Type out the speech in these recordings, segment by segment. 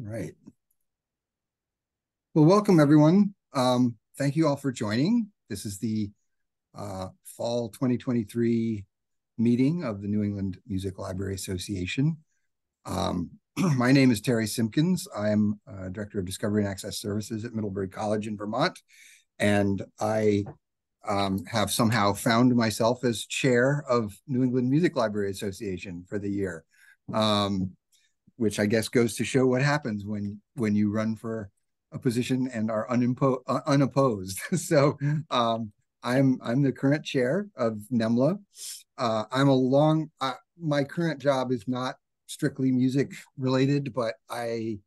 Right. Well, welcome everyone. Um, thank you all for joining. This is the uh, fall 2023 meeting of the New England Music Library Association. Um, my name is Terry Simpkins. I'm uh, Director of Discovery and Access Services at Middlebury College in Vermont. And I um, have somehow found myself as chair of New England Music Library Association for the year. Um, which I guess goes to show what happens when when you run for a position and are unimpo- uh, unopposed. so um, I'm I'm the current chair of NEMLA. Uh, I'm a long. Uh, my current job is not strictly music related, but I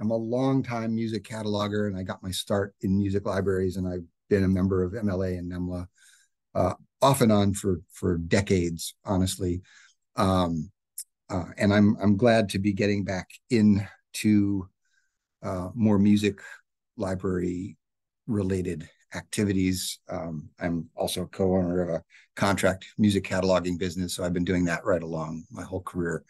am a long time music cataloger, and I got my start in music libraries, and I've been a member of MLA and NEMLA uh, off and on for for decades, honestly. Um, uh, and I'm I'm glad to be getting back into uh, more music library related activities. Um, I'm also co-owner of a contract music cataloging business, so I've been doing that right along my whole career.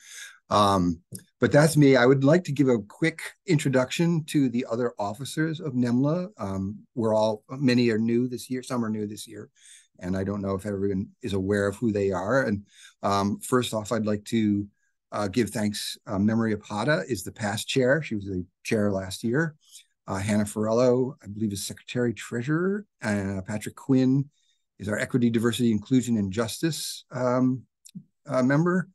Um, but that's me. I would like to give a quick introduction to the other officers of NEMLA. Um, we're all many are new this year, some are new this year, and I don't know if everyone is aware of who they are. And um, first off, I'd like to uh, give thanks. Uh, Memory Apata is the past chair. She was the chair last year. Uh, Hannah Farello, I believe, is secretary treasurer. Uh, Patrick Quinn is our equity, diversity, inclusion, and justice um, uh, member.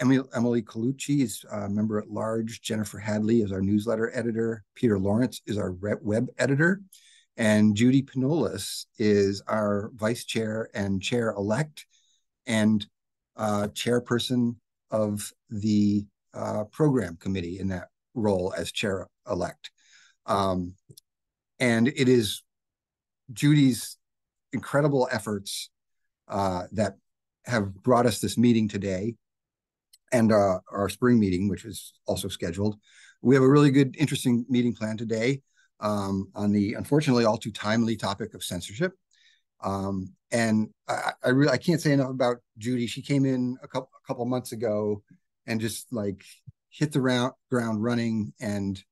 Emily, Emily Colucci is a member at large. Jennifer Hadley is our newsletter editor. Peter Lawrence is our web editor. And Judy Pinnolis is our vice chair and chair elect and uh, chairperson of the uh, program committee in that role as chair elect. Um, and it is Judy's incredible efforts uh, that have brought us this meeting today and uh, our spring meeting, which is also scheduled. We have a really good, interesting meeting plan today um, on the unfortunately all too timely topic of censorship. Um, and I, I really I can't say enough about Judy. She came in a couple a couple months ago and just like hit the round, ground running and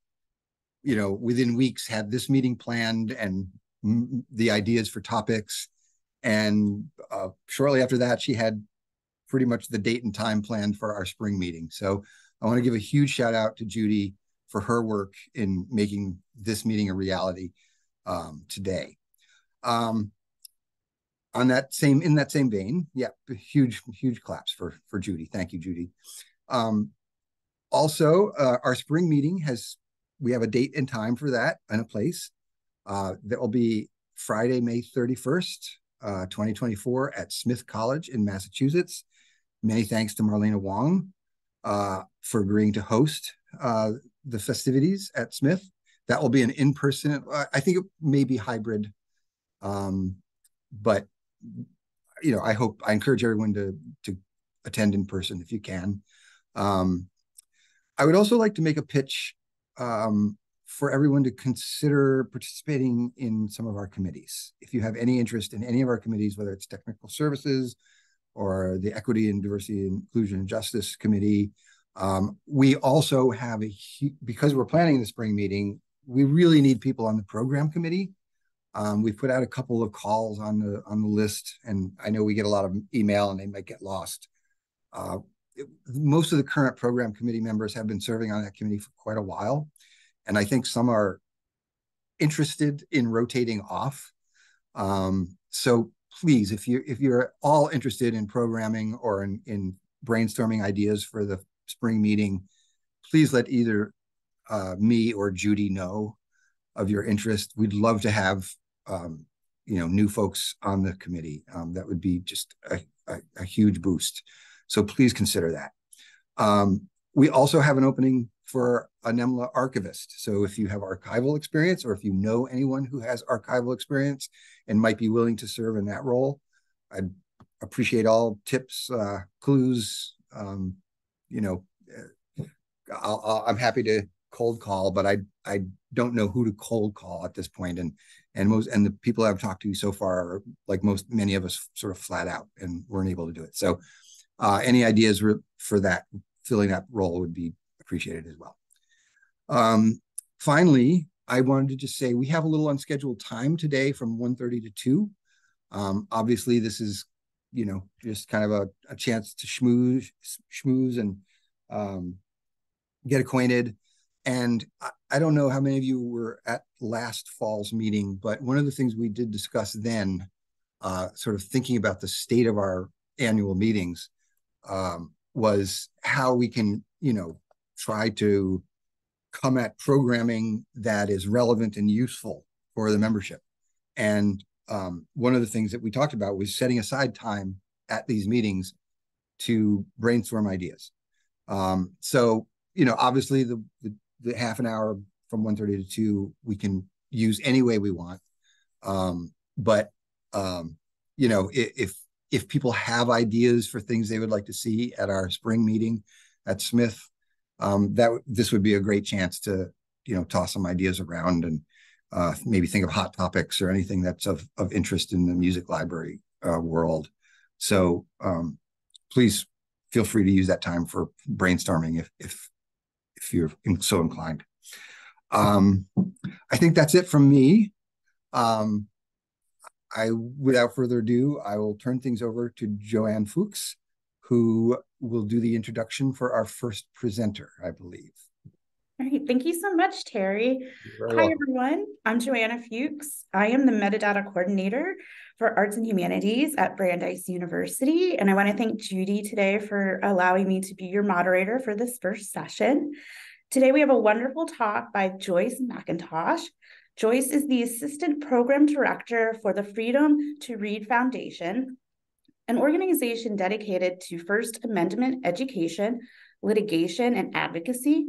you know within weeks had this meeting planned and m- the ideas for topics. And uh, shortly after that she had pretty much the date and time planned for our spring meeting. So i want to give a huge shout out to judy for her work in making this meeting a reality um, today. Um, on that same in that same vein, yeah, huge huge claps for for Judy. Thank you, Judy. Um, also, uh, our spring meeting has we have a date and time for that and a place. Uh, that will be Friday, May thirty first, uh, twenty twenty four, at Smith College in Massachusetts. Many thanks to Marlena Wong uh, for agreeing to host uh, the festivities at Smith. That will be an in person. I think it may be hybrid, um, but you know, I hope I encourage everyone to to attend in person if you can. Um, I would also like to make a pitch um, for everyone to consider participating in some of our committees. If you have any interest in any of our committees, whether it's technical services or the Equity and Diversity, and Inclusion and Justice Committee, um, we also have a because we're planning the spring meeting. We really need people on the program committee um, we've put out a couple of calls on the on the list, and I know we get a lot of email, and they might get lost. Uh, it, most of the current program committee members have been serving on that committee for quite a while, and I think some are interested in rotating off. Um, so please, if you if you're all interested in programming or in, in brainstorming ideas for the spring meeting, please let either uh, me or Judy know of your interest. We'd love to have um, you know new folks on the committee. Um, that would be just a, a, a, huge boost. So please consider that. Um, we also have an opening for a NEMLA archivist. So if you have archival experience or if you know anyone who has archival experience and might be willing to serve in that role, I'd appreciate all tips, uh, clues. Um, you know, i am happy to cold call, but I I don't know who to cold call at this point, and and most and the people I've talked to so far are like most many of us sort of flat out and weren't able to do it. So uh, any ideas for that filling that role would be appreciated as well. Um, finally, I wanted to just say we have a little unscheduled time today from 1.30 to 2. Um, obviously, this is, you know, just kind of a, a chance to schmooze, schmooze and um, get acquainted. And I, don't know how many of you were at last fall's meeting, but one of the things we did discuss then, uh, sort of thinking about the state of our annual meetings, um, was how we can, you know, try to come at programming that is relevant and useful for the membership. And um, one of the things that we talked about was setting aside time at these meetings to brainstorm ideas. Um, so, you know, obviously the, the, the half an hour from 1.30 to 2 we can use any way we want. Um, but, um, you know, if, if people have ideas for things they would like to see at our spring meeting at Smith, um, that this would be a great chance to, you know, toss some ideas around and uh, maybe think of hot topics or anything that's of, of interest in the music library uh, world. So um, please feel free to use that time for brainstorming if if if you're so inclined. Um, I think that's it from me. Um, I, without further ado, I will turn things over to Joanna Fuchs, who will do the introduction for our first presenter, I believe. All right, thank you so much, Terry. Hi, welcome. everyone. I'm Joanna Fuchs. I am the metadata coordinator for arts and humanities at Brandeis University. And I want to thank Judy today for allowing me to be your moderator for this first session. Today, we have a wonderful talk by Joyce McIntosh. Joyce is the Assistant Program Director for the Freedom to Read Foundation, an organization dedicated to First Amendment education, litigation, and advocacy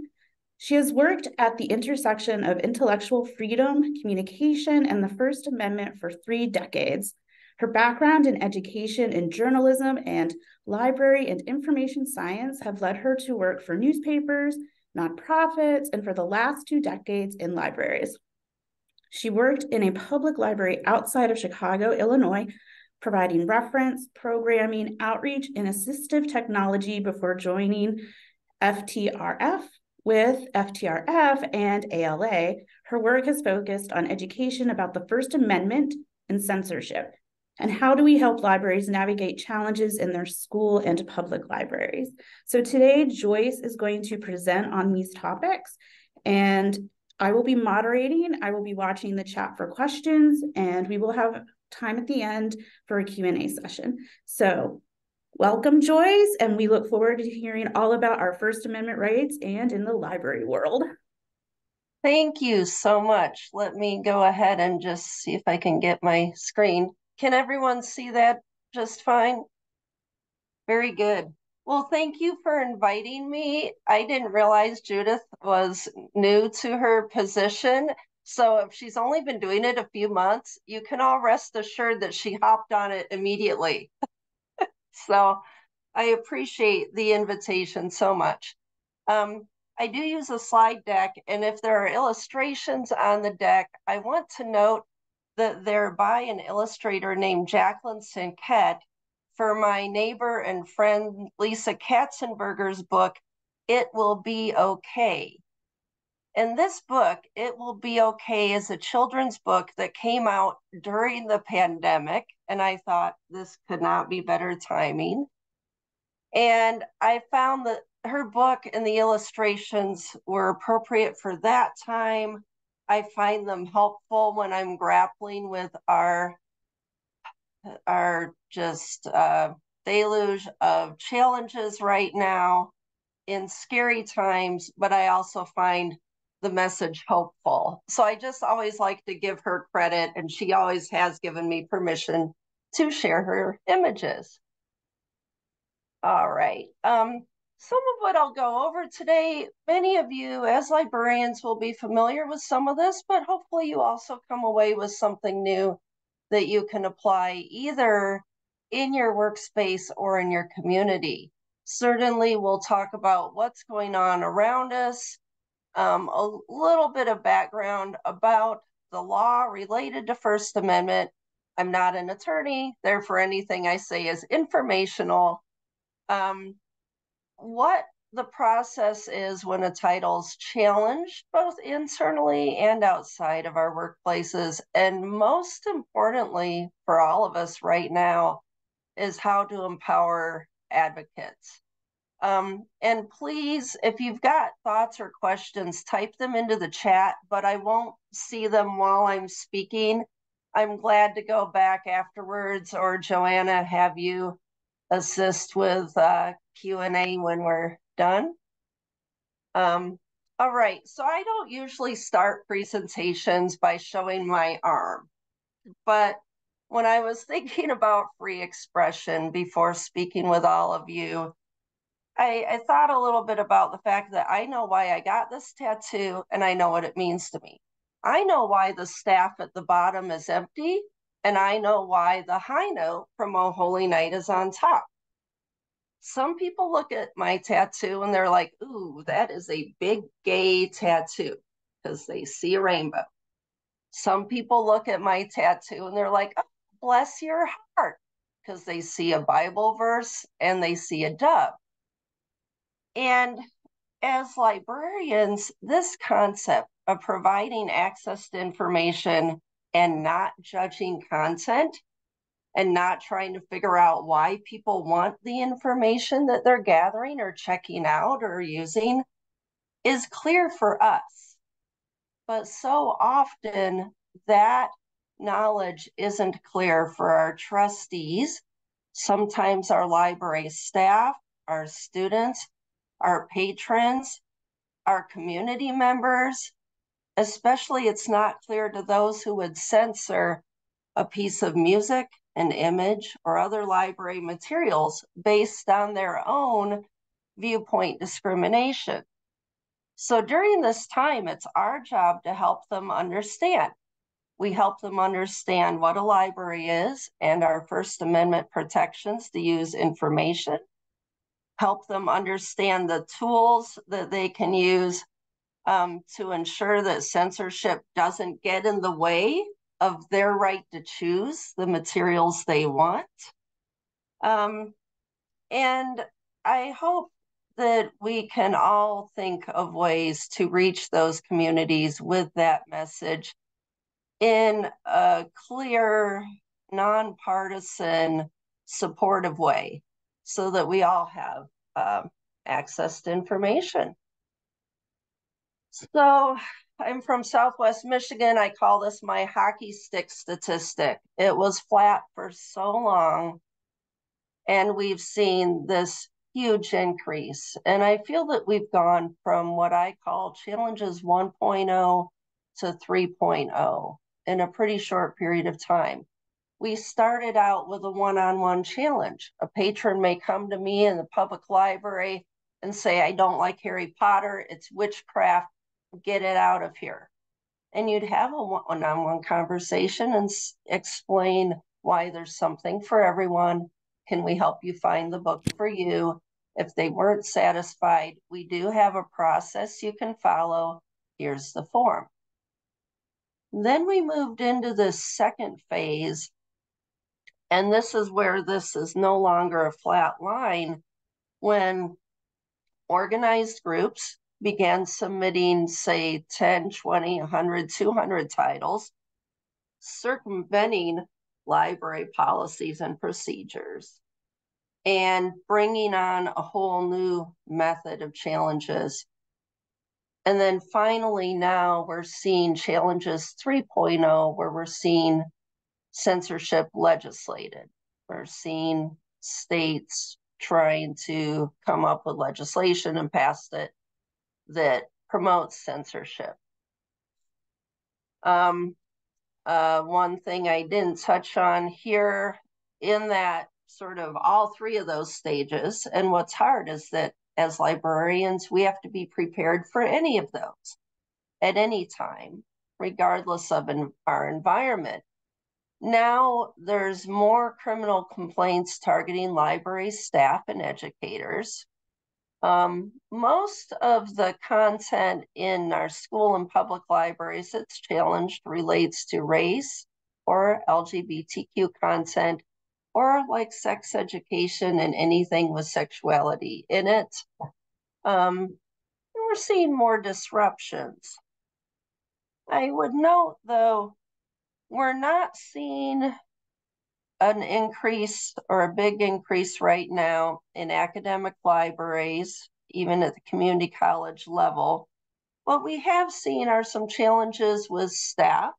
she has worked at the intersection of intellectual freedom, communication, and the First Amendment for three decades. Her background in education in journalism and library and information science have led her to work for newspapers, nonprofits, and for the last two decades in libraries. She worked in a public library outside of Chicago, Illinois, providing reference, programming, outreach, and assistive technology before joining FTRF, with FTRF and ALA, her work has focused on education about the First Amendment and censorship. And how do we help libraries navigate challenges in their school and public libraries? So today, Joyce is going to present on these topics, and I will be moderating. I will be watching the chat for questions, and we will have time at the end for a Q&A session. So Welcome, Joyce, and we look forward to hearing all about our First Amendment rights and in the library world. Thank you so much. Let me go ahead and just see if I can get my screen. Can everyone see that just fine? Very good. Well, thank you for inviting me. I didn't realize Judith was new to her position. So if she's only been doing it a few months, you can all rest assured that she hopped on it immediately. So I appreciate the invitation so much. Um, I do use a slide deck, and if there are illustrations on the deck, I want to note that they're by an illustrator named Jaclyn Sinquett for my neighbor and friend Lisa Katzenberger's book, It Will Be Okay. And this book, It Will Be Okay, is a children's book that came out during the pandemic. And I thought this could not be better timing. And I found that her book and the illustrations were appropriate for that time. I find them helpful when I'm grappling with our our just uh, deluge of challenges right now in scary times, but I also find the message hopeful. So I just always like to give her credit, and she always has given me permission to share her images. All right. Um, some of what I'll go over today, many of you as librarians will be familiar with some of this, but hopefully you also come away with something new that you can apply either in your workspace or in your community. Certainly, we'll talk about what's going on around us, um, a little bit of background about the law related to First Amendment. I'm not an attorney, therefore anything I say is informational. Um, what the process is when a title's challenged both internally and outside of our workplaces. And most importantly, for all of us right now, is how to empower advocates. Um, and please, if you've got thoughts or questions, type them into the chat, but I won't see them while I'm speaking. I'm glad to go back afterwards or Joanna have you assist with uh, Q&A when we're done. Um, all right, so I don't usually start presentations by showing my arm, but when I was thinking about free expression before speaking with all of you, I, I thought a little bit about the fact that I know why I got this tattoo and I know what it means to me. I know why the staff at the bottom is empty, and I know why the high note from O Holy Night is on top. Some people look at my tattoo and they're like, ooh, that is a big gay tattoo because they see a rainbow. Some people look at my tattoo and they're like, oh, bless your heart because they see a Bible verse and they see a dove. And as librarians, this concept of providing access to information and not judging content and not trying to figure out why people want the information that they're gathering or checking out or using is clear for us. But so often that knowledge isn't clear for our trustees, sometimes our library staff, our students, our patrons, our community members, especially it's not clear to those who would censor a piece of music, an image, or other library materials based on their own viewpoint discrimination. So during this time, it's our job to help them understand. We help them understand what a library is and our First Amendment protections to use information, help them understand the tools that they can use um, to ensure that censorship doesn't get in the way of their right to choose the materials they want. Um, and I hope that we can all think of ways to reach those communities with that message in a clear, nonpartisan, supportive way so that we all have um, access to information. So I'm from Southwest Michigan. I call this my hockey stick statistic. It was flat for so long, and we've seen this huge increase. And I feel that we've gone from what I call challenges 1.0 to 3.0 in a pretty short period of time. We started out with a one on one challenge. A patron may come to me in the public library and say, I don't like Harry Potter, it's witchcraft get it out of here. And you'd have a one on one conversation and s- explain why there's something for everyone. Can we help you find the book for you? If they weren't satisfied, we do have a process you can follow. Here's the form. Then we moved into the second phase. And this is where this is no longer a flat line when organized groups began submitting, say, 10, 20, 100, 200 titles, circumventing library policies and procedures, and bringing on a whole new method of challenges. And then finally, now we're seeing challenges 3.0, where we're seeing censorship legislated. We're seeing states trying to come up with legislation and pass it that promotes censorship. Um, uh, one thing I didn't touch on here in that sort of all three of those stages, and what's hard is that as librarians, we have to be prepared for any of those at any time, regardless of an, our environment. Now there's more criminal complaints targeting library staff and educators. Um, most of the content in our school and public libraries that's challenged relates to race or LGBTQ content or like sex education and anything with sexuality in it. Um, we're seeing more disruptions. I would note, though, we're not seeing an increase or a big increase right now in academic libraries, even at the community college level. What we have seen are some challenges with staff,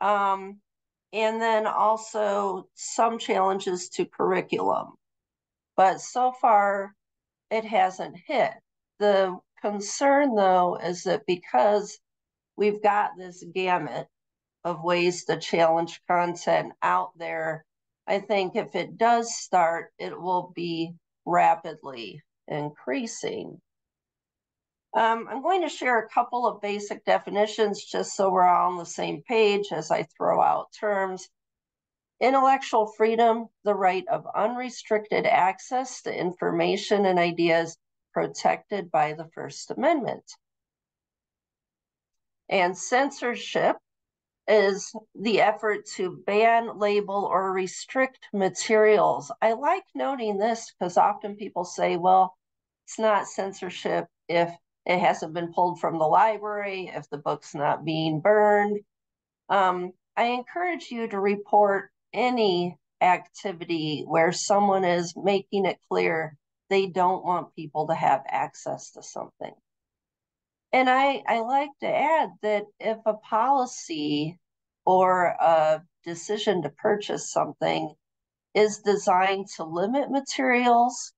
um, and then also some challenges to curriculum. But so far, it hasn't hit. The concern, though, is that because we've got this gamut of ways to challenge content out there, I think if it does start, it will be rapidly increasing. Um, I'm going to share a couple of basic definitions just so we're all on the same page as I throw out terms. Intellectual freedom, the right of unrestricted access to information and ideas protected by the First Amendment. And censorship is the effort to ban, label, or restrict materials. I like noting this because often people say, well, it's not censorship if it hasn't been pulled from the library, if the book's not being burned. Um, I encourage you to report any activity where someone is making it clear they don't want people to have access to something. And I, I like to add that if a policy or a decision to purchase something is designed to limit materials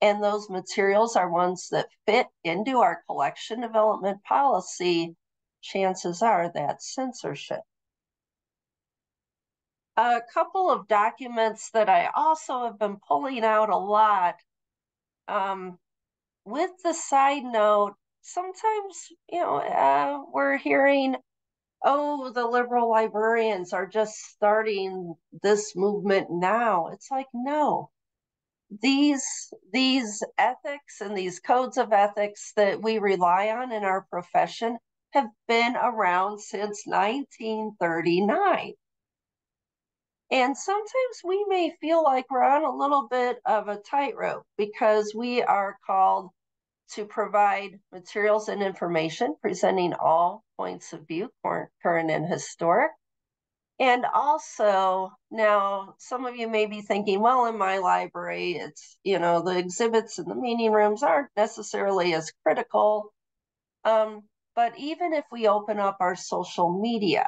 and those materials are ones that fit into our collection development policy, chances are that's censorship. A couple of documents that I also have been pulling out a lot. Um, with the side note, sometimes, you know, uh, we're hearing, oh, the liberal librarians are just starting this movement now. It's like, no, these these ethics and these codes of ethics that we rely on in our profession have been around since 1939. And sometimes we may feel like we're on a little bit of a tightrope because we are called to provide materials and information presenting all points of view, current and historic, and also, now some of you may be thinking, well, in my library, it's, you know, the exhibits and the meeting rooms aren't necessarily as critical. Um, but even if we open up our social media,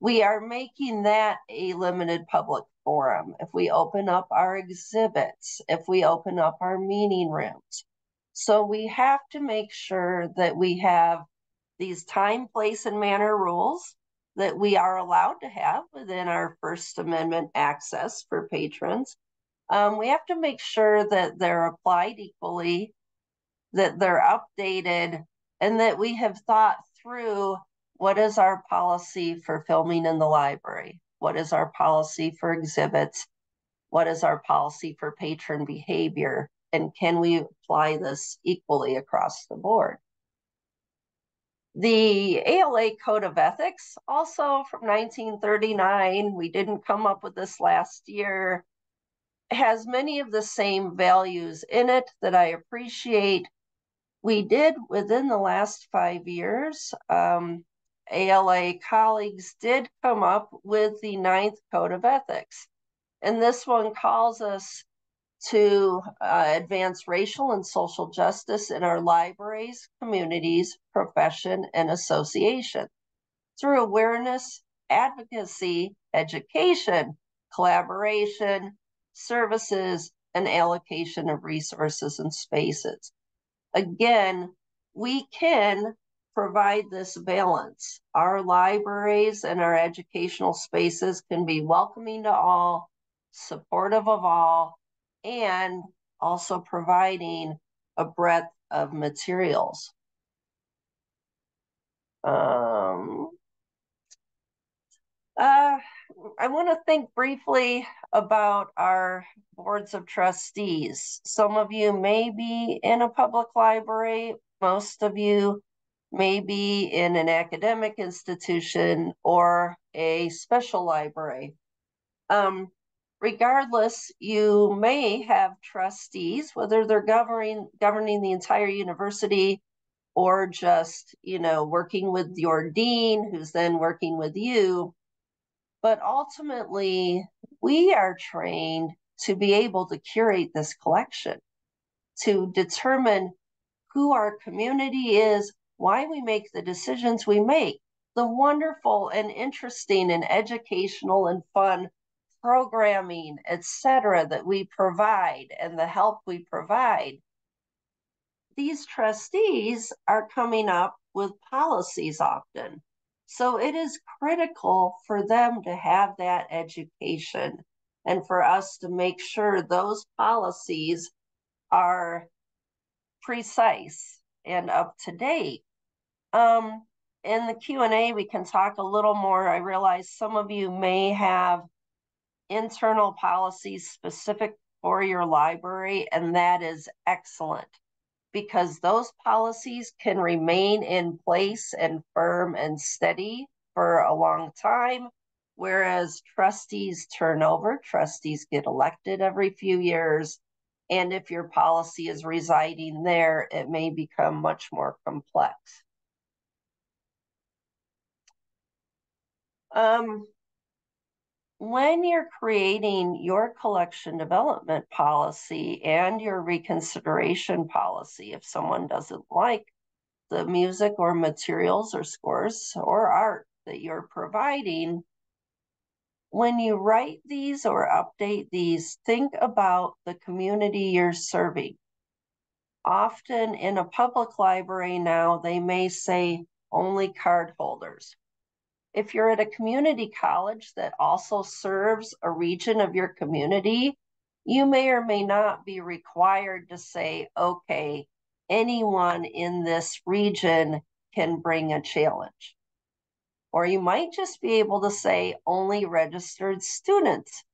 we are making that a limited public forum. If we open up our exhibits, if we open up our meeting rooms. So we have to make sure that we have these time, place, and manner rules that we are allowed to have within our First Amendment access for patrons. Um, we have to make sure that they're applied equally, that they're updated, and that we have thought through what is our policy for filming in the library? What is our policy for exhibits? What is our policy for patron behavior? And can we apply this equally across the board? The ALA Code of Ethics, also from 1939, we didn't come up with this last year, has many of the same values in it that I appreciate. We did within the last five years, um, ALA colleagues did come up with the ninth Code of Ethics. And this one calls us to uh, advance racial and social justice in our libraries, communities, profession, and association through awareness, advocacy, education, collaboration, services, and allocation of resources and spaces. Again, we can provide this balance. Our libraries and our educational spaces can be welcoming to all, supportive of all, and also providing a breadth of materials. Um, uh, I want to think briefly about our boards of trustees. Some of you may be in a public library, most of you may be in an academic institution or a special library. Um, regardless, you may have trustees, whether they're governing governing the entire university or just, you know, working with your dean, who's then working with you. But ultimately, we are trained to be able to curate this collection, to determine who our community is, why we make the decisions we make, the wonderful and interesting and educational and fun programming, etc., that we provide and the help we provide, these trustees are coming up with policies often. So it is critical for them to have that education and for us to make sure those policies are precise and up to date. Um, in the Q&A, we can talk a little more. I realize some of you may have internal policies specific for your library, and that is excellent because those policies can remain in place and firm and steady for a long time. Whereas trustees turn over, trustees get elected every few years. And if your policy is residing there, it may become much more complex. Um, when you're creating your collection development policy and your reconsideration policy, if someone doesn't like the music or materials or scores or art that you're providing, when you write these or update these, think about the community you're serving. Often in a public library now, they may say only card holders if you're at a community college that also serves a region of your community, you may or may not be required to say, okay, anyone in this region can bring a challenge. Or you might just be able to say only registered students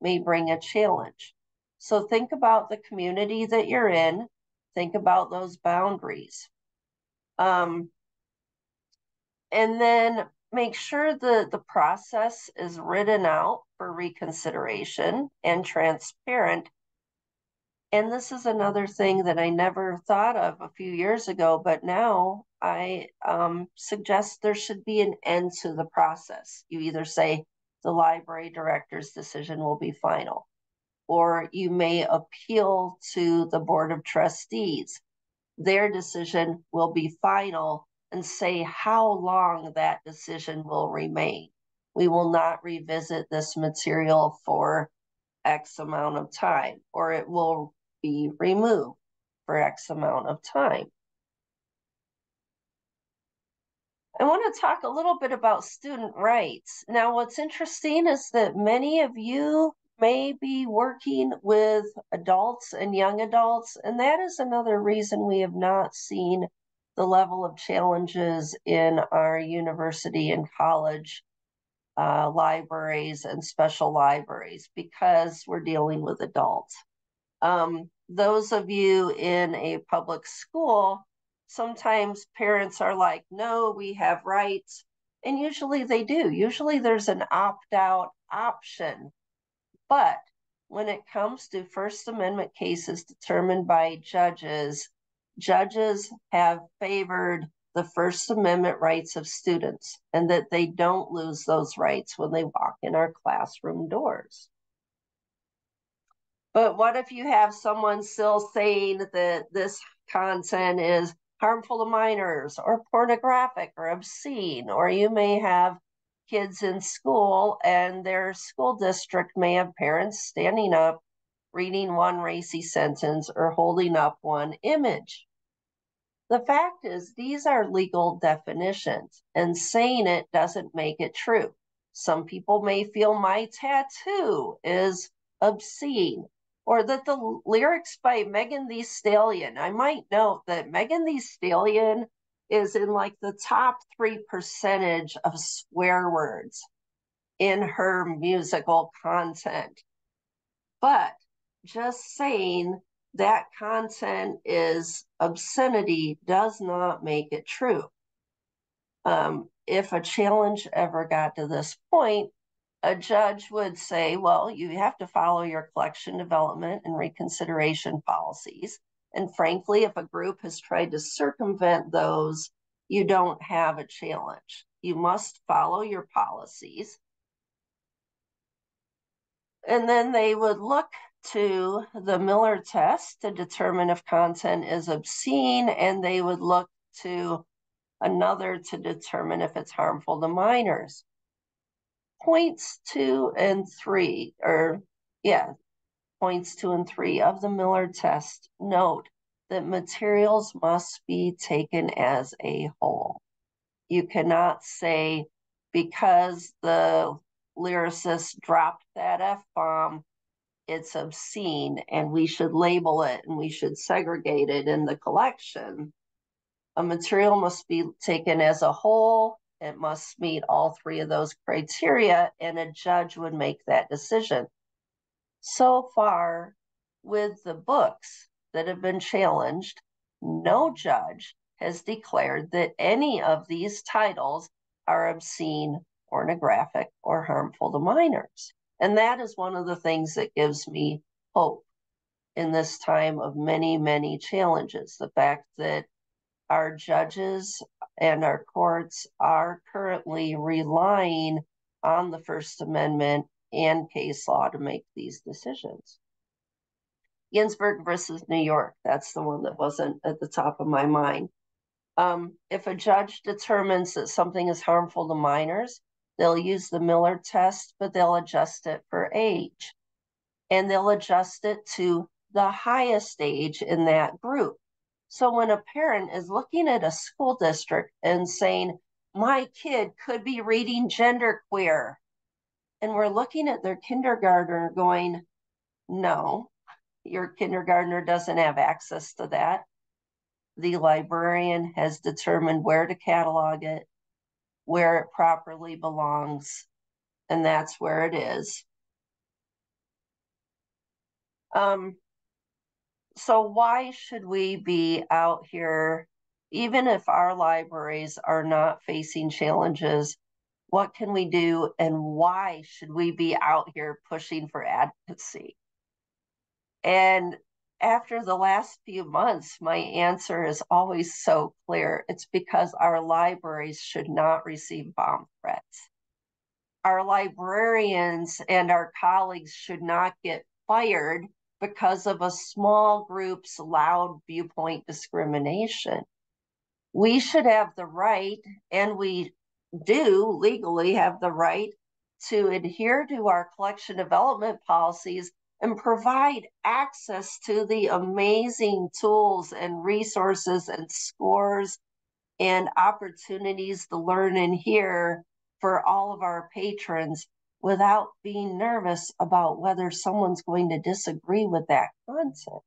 may bring a challenge. So think about the community that you're in, think about those boundaries. Um, and then make sure the, the process is written out for reconsideration and transparent. And this is another thing that I never thought of a few years ago, but now I um, suggest there should be an end to the process. You either say the library director's decision will be final, or you may appeal to the board of trustees. Their decision will be final and say how long that decision will remain. We will not revisit this material for X amount of time, or it will be removed for X amount of time. I want to talk a little bit about student rights. Now, what's interesting is that many of you may be working with adults and young adults, and that is another reason we have not seen the level of challenges in our university and college uh, libraries and special libraries because we're dealing with adults. Um, those of you in a public school, sometimes parents are like, no, we have rights. And usually they do. Usually there's an opt out option. But when it comes to First Amendment cases determined by judges, judges have favored the First Amendment rights of students and that they don't lose those rights when they walk in our classroom doors. But what if you have someone still saying that this content is harmful to minors or pornographic or obscene, or you may have kids in school and their school district may have parents standing up reading one racy sentence, or holding up one image. The fact is, these are legal definitions, and saying it doesn't make it true. Some people may feel my tattoo is obscene, or that the lyrics by Megan Thee Stallion. I might note that Megan Thee Stallion is in like the top three percentage of swear words in her musical content. But just saying that content is obscenity does not make it true. Um, if a challenge ever got to this point, a judge would say, well, you have to follow your collection development and reconsideration policies. And frankly, if a group has tried to circumvent those, you don't have a challenge. You must follow your policies. And then they would look to the Miller test to determine if content is obscene, and they would look to another to determine if it's harmful to minors points two and three, or yeah, points two and three of the Miller test note that materials must be taken as a whole. You cannot say because the lyricist dropped that F bomb, it's obscene and we should label it and we should segregate it in the collection. A material must be taken as a whole it must meet all three of those criteria, and a judge would make that decision. So far, with the books that have been challenged, no judge has declared that any of these titles are obscene, pornographic, or harmful to minors. And that is one of the things that gives me hope in this time of many, many challenges. The fact that our judges and our courts are currently relying on the First Amendment and case law to make these decisions. Ginsberg versus New York, that's the one that wasn't at the top of my mind. Um, if a judge determines that something is harmful to minors, they'll use the Miller test, but they'll adjust it for age. And they'll adjust it to the highest age in that group. So when a parent is looking at a school district and saying, my kid could be reading genderqueer, and we're looking at their kindergartner going, no, your kindergartner doesn't have access to that. The librarian has determined where to catalog it, where it properly belongs, and that's where it is. Um, so why should we be out here even if our libraries are not facing challenges what can we do and why should we be out here pushing for advocacy and after the last few months my answer is always so clear it's because our libraries should not receive bomb threats our librarians and our colleagues should not get fired because of a small group's loud viewpoint discrimination. We should have the right, and we do legally have the right to adhere to our collection development policies and provide access to the amazing tools and resources and scores and opportunities to learn and hear for all of our patrons without being nervous about whether someone's going to disagree with that concept.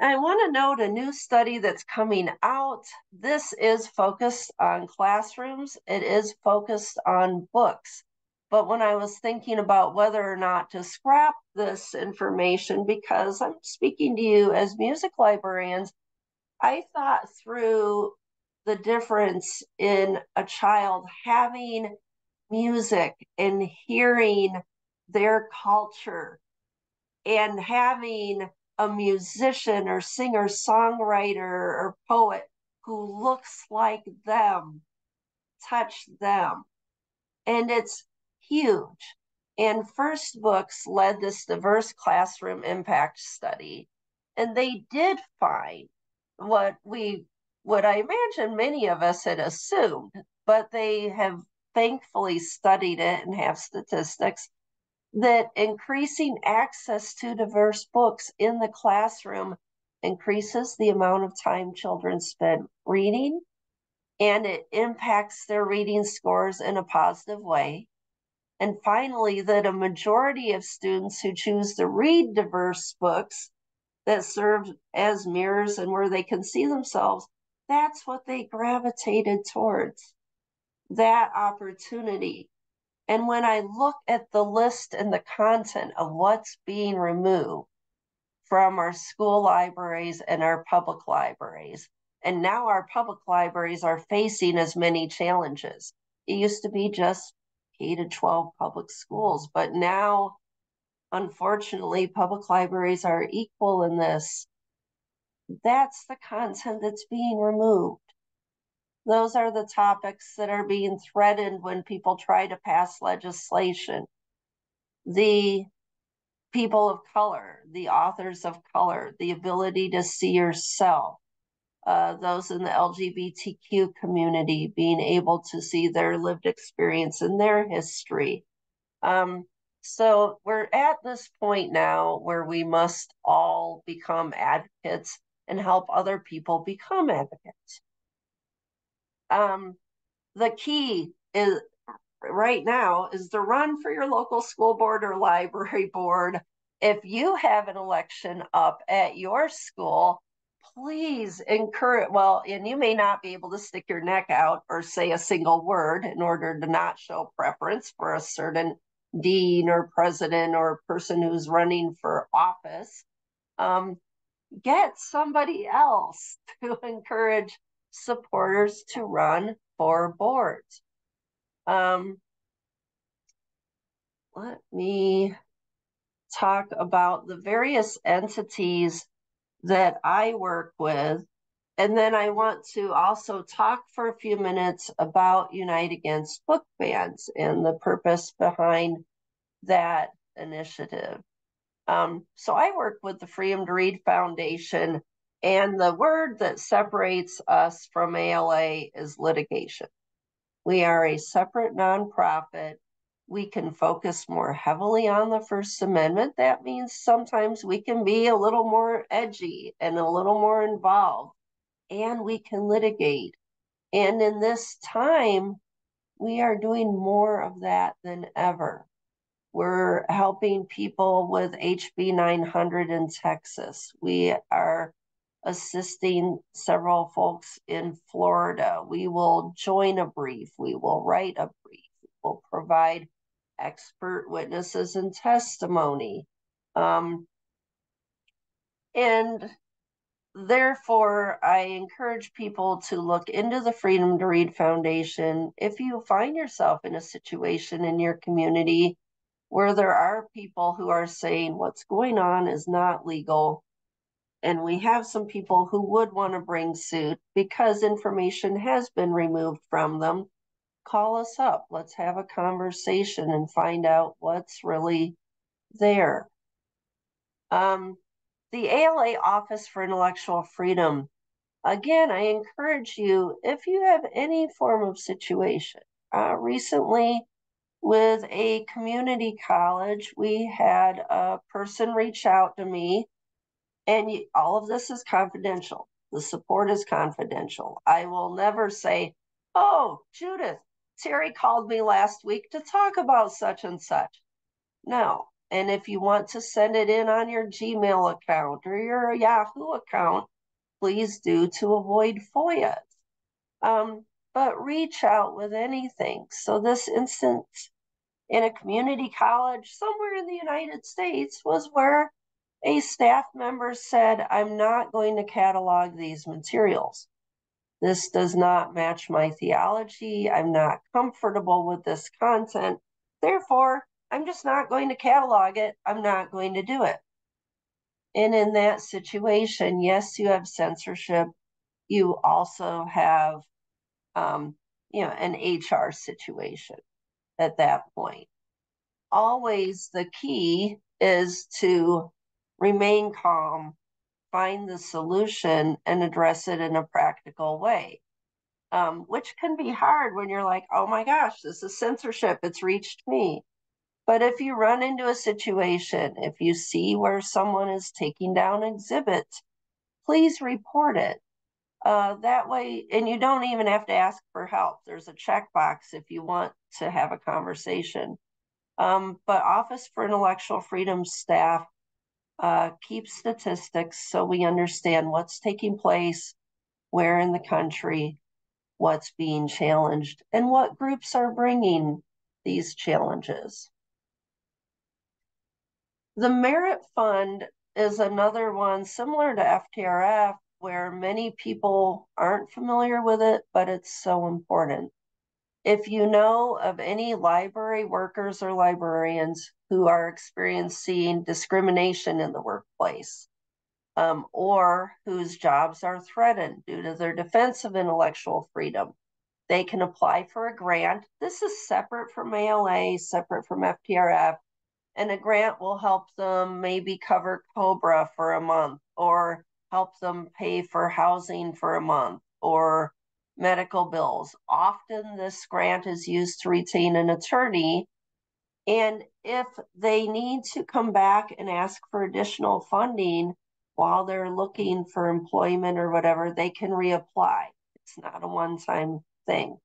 I want to note a new study that's coming out. This is focused on classrooms, it is focused on books. But when I was thinking about whether or not to scrap this information, because I'm speaking to you as music librarians, I thought through the difference in a child having music and hearing their culture and having a musician or singer songwriter or poet who looks like them touch them. And it's huge. And first books led this diverse classroom impact study. And they did find what we what I imagine many of us had assumed, but they have thankfully studied it and have statistics that increasing access to diverse books in the classroom increases the amount of time children spend reading. And it impacts their reading scores in a positive way. And finally, that a majority of students who choose to read diverse books that serve as mirrors and where they can see themselves that's what they gravitated towards that opportunity. And when I look at the list and the content of what's being removed from our school libraries and our public libraries, and now our public libraries are facing as many challenges. it used to be just K to 12 public schools, but now, unfortunately, public libraries are equal in this. That's the content that's being removed. Those are the topics that are being threatened when people try to pass legislation. The people of color, the authors of color, the ability to see yourself, uh, those in the LGBTQ community being able to see their lived experience and their history. Um, so we're at this point now where we must all become advocates and help other people become advocates. Um, the key is right now is to run for your local school board or library board. If you have an election up at your school, please encourage well and you may not be able to stick your neck out or say a single word in order to not show preference for a certain dean or president or person who's running for office. Um, get somebody else to encourage supporters to run for boards. Um, let me talk about the various entities that I work with. And then I want to also talk for a few minutes about Unite Against Book Bans and the purpose behind that initiative. Um, so I work with the Freedom to Read Foundation, and the word that separates us from ALA is litigation. We are a separate nonprofit we can focus more heavily on the First Amendment. That means sometimes we can be a little more edgy and a little more involved, and we can litigate. And in this time, we are doing more of that than ever. We're helping people with HB 900 in Texas. We are assisting several folks in Florida. We will join a brief, we will write a brief, we'll provide expert witnesses and testimony. Um, and therefore, I encourage people to look into the Freedom to Read Foundation. If you find yourself in a situation in your community where there are people who are saying what's going on is not legal, and we have some people who would want to bring suit because information has been removed from them call us up. Let's have a conversation and find out what's really there. Um, the ALA Office for Intellectual Freedom. Again, I encourage you if you have any form of situation. Uh, recently, with a community college, we had a person reach out to me, and you, all of this is confidential. The support is confidential. I will never say, Oh, Judith, Terry called me last week to talk about such and such. No. And if you want to send it in on your Gmail account or your Yahoo account, please do to avoid FOIAs. Um, but reach out with anything. So, this instance in a community college somewhere in the United States was where a staff member said, I'm not going to catalog these materials. This does not match my theology. I'm not comfortable with this content. Therefore, I'm just not going to catalog it. I'm not going to do it. And in that situation, yes, you have censorship. You also have, um, you know, an HR situation at that point. Always the key is to remain calm, find the solution and address it in a practical way. Um, which can be hard when you're like, oh my gosh, this is censorship, it's reached me. But if you run into a situation, if you see where someone is taking down exhibits, please report it. Uh, that way, and you don't even have to ask for help. There's a checkbox if you want to have a conversation. Um, but Office for Intellectual Freedom staff uh, keep statistics so we understand what's taking place, where in the country, what's being challenged, and what groups are bringing these challenges. The Merit Fund is another one similar to FTRF where many people aren't familiar with it, but it's so important. If you know of any library workers or librarians who are experiencing discrimination in the workplace, um, or whose jobs are threatened due to their defense of intellectual freedom, they can apply for a grant. This is separate from ALA, separate from FTRF, and a grant will help them maybe cover COBRA for a month or help them pay for housing for a month or medical bills. Often this grant is used to retain an attorney. And if they need to come back and ask for additional funding while they're looking for employment or whatever, they can reapply. It's not a one time thing.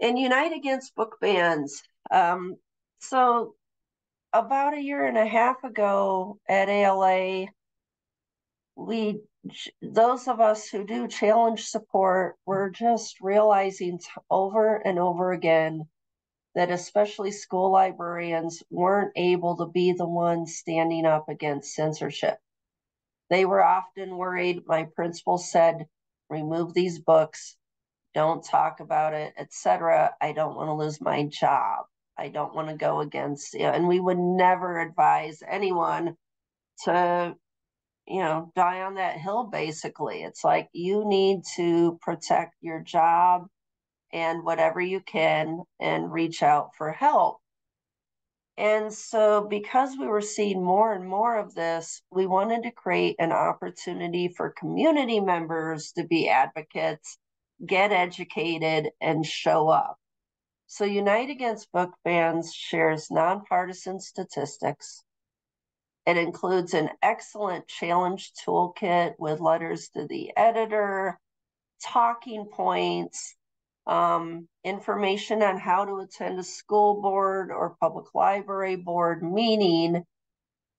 And Unite Against Book Bans. Um, so, about a year and a half ago at ALA, we those of us who do challenge support we're just realizing over and over again that especially school librarians weren't able to be the ones standing up against censorship. They were often worried my principal said remove these books don't talk about it etc i don't want to lose my job. I don't want to go against you and we would never advise anyone to you know, die on that hill basically. It's like you need to protect your job and whatever you can and reach out for help. And so, because we were seeing more and more of this, we wanted to create an opportunity for community members to be advocates, get educated, and show up. So, Unite Against Book Bans shares nonpartisan statistics it includes an excellent challenge toolkit with letters to the editor, talking points, um, information on how to attend a school board or public library board meeting.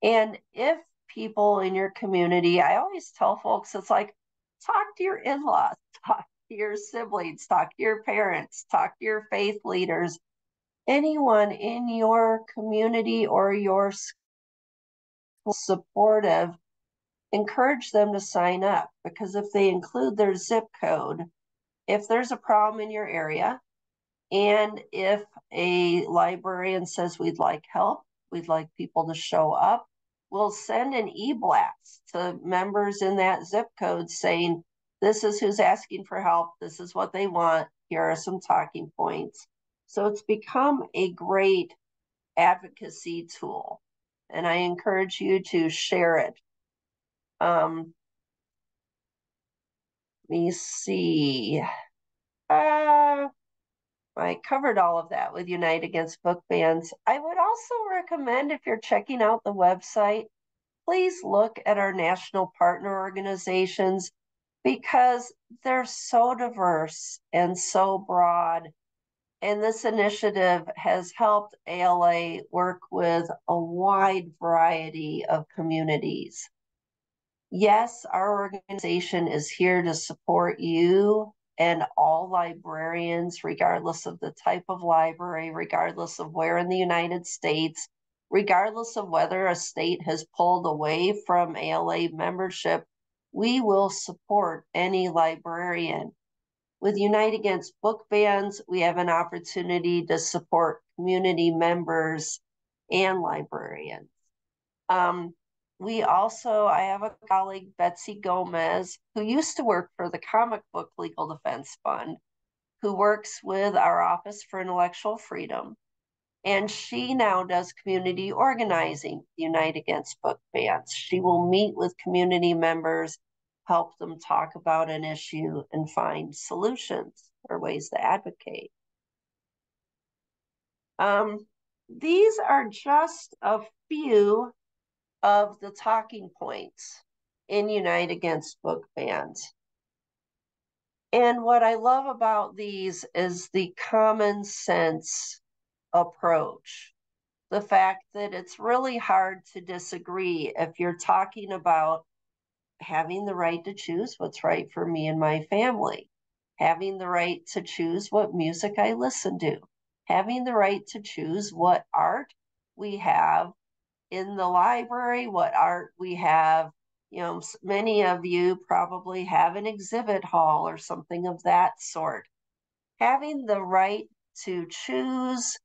And if people in your community, I always tell folks, it's like, talk to your in laws, talk to your siblings, talk to your parents, talk to your faith leaders, anyone in your community or your supportive, encourage them to sign up because if they include their zip code, if there's a problem in your area, and if a librarian says we'd like help, we'd like people to show up, we'll send an e blast to members in that zip code saying, This is who's asking for help. This is what they want. Here are some talking points. So it's become a great advocacy tool and I encourage you to share it. Um, let me see. Uh, I covered all of that with Unite Against Book Bans. I would also recommend if you're checking out the website, please look at our national partner organizations because they're so diverse and so broad and this initiative has helped ALA work with a wide variety of communities. Yes, our organization is here to support you and all librarians, regardless of the type of library, regardless of where in the United States, regardless of whether a state has pulled away from ALA membership, we will support any librarian. With Unite Against Book Bans, we have an opportunity to support community members and librarians. Um, we also, I have a colleague, Betsy Gomez, who used to work for the Comic Book Legal Defense Fund, who works with our Office for Intellectual Freedom. And she now does community organizing, Unite Against Book Bans. She will meet with community members help them talk about an issue and find solutions or ways to advocate. Um, these are just a few of the talking points in Unite Against Book Bans. And what I love about these is the common sense approach. The fact that it's really hard to disagree if you're talking about having the right to choose what's right for me and my family, having the right to choose what music I listen to, having the right to choose what art we have in the library, what art we have you know, many of you probably have an exhibit hall or something of that sort. Having the right to choose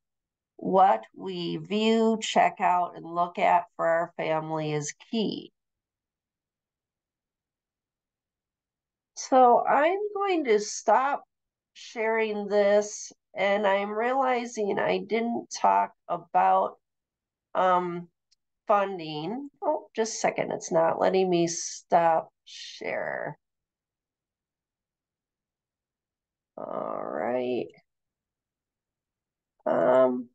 what we view, check out, and look at for our family is key. So I'm going to stop sharing this and I'm realizing I didn't talk about um, funding. Oh, just a second. It's not letting me stop share. All right. Um,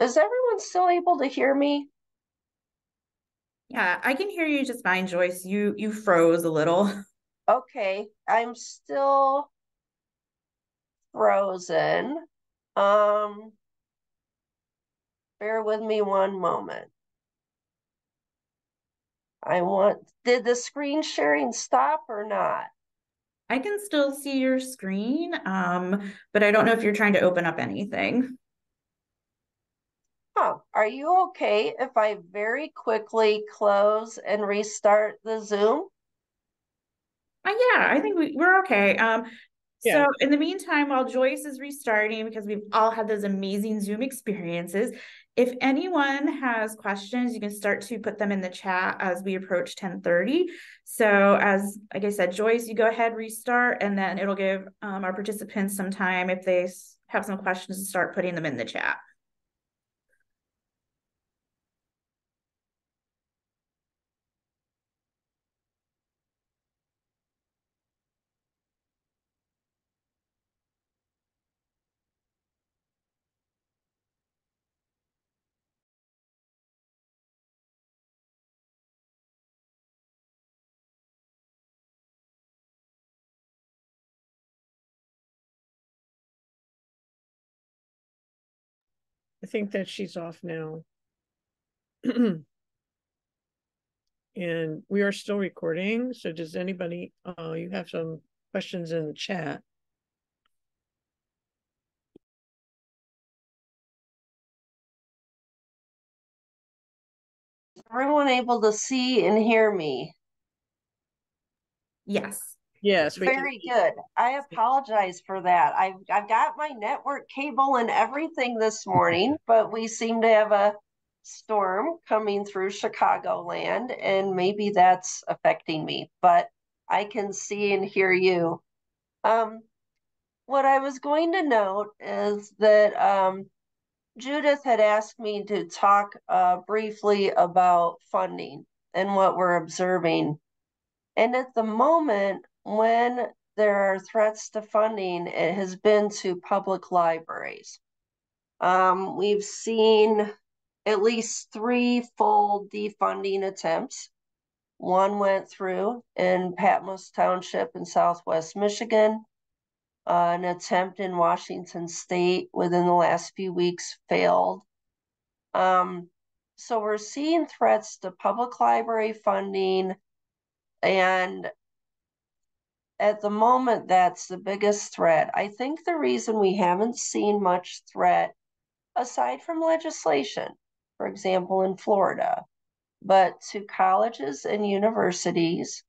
is everyone still able to hear me? Yeah, I can hear you just fine, Joyce. You you froze a little. Okay, I'm still frozen. Um, bear with me one moment. I want, did the screen sharing stop or not? I can still see your screen, um, but I don't know if you're trying to open up anything. Huh, are you okay if I very quickly close and restart the Zoom? Uh, yeah, I think we, we're okay. Um, yeah. So in the meantime, while Joyce is restarting, because we've all had those amazing Zoom experiences, if anyone has questions, you can start to put them in the chat as we approach 1030. So as, like I said, Joyce, you go ahead, restart, and then it'll give um, our participants some time if they have some questions to start putting them in the chat. Think that she's off now. and we are still recording. So does anybody, uh, you have some questions in the chat? everyone able to see and hear me? Yes. Yes, very good. I apologize for that. I've I've got my network cable and everything this morning, but we seem to have a storm coming through Chicagoland, and maybe that's affecting me. But I can see and hear you. Um, what I was going to note is that um, Judith had asked me to talk uh, briefly about funding and what we're observing. And at the moment, when there are threats to funding, it has been to public libraries. Um, we've seen at least three full defunding attempts. One went through in Patmos Township in Southwest Michigan. Uh, an attempt in Washington State within the last few weeks failed. Um, so we're seeing threats to public library funding and at the moment, that's the biggest threat. I think the reason we haven't seen much threat, aside from legislation, for example, in Florida, but to colleges and universities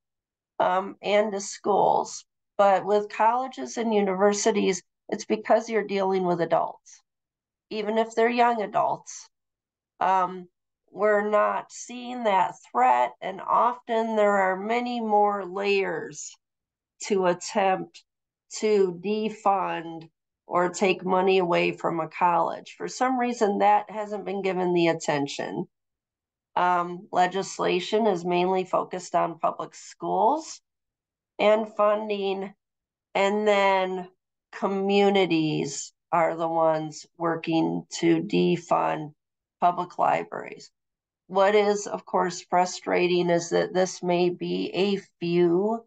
um, and to schools. But with colleges and universities, it's because you're dealing with adults, even if they're young adults. Um, we're not seeing that threat, and often there are many more layers to attempt to defund or take money away from a college. For some reason, that hasn't been given the attention. Um, legislation is mainly focused on public schools and funding, and then communities are the ones working to defund public libraries. What is, of course, frustrating is that this may be a few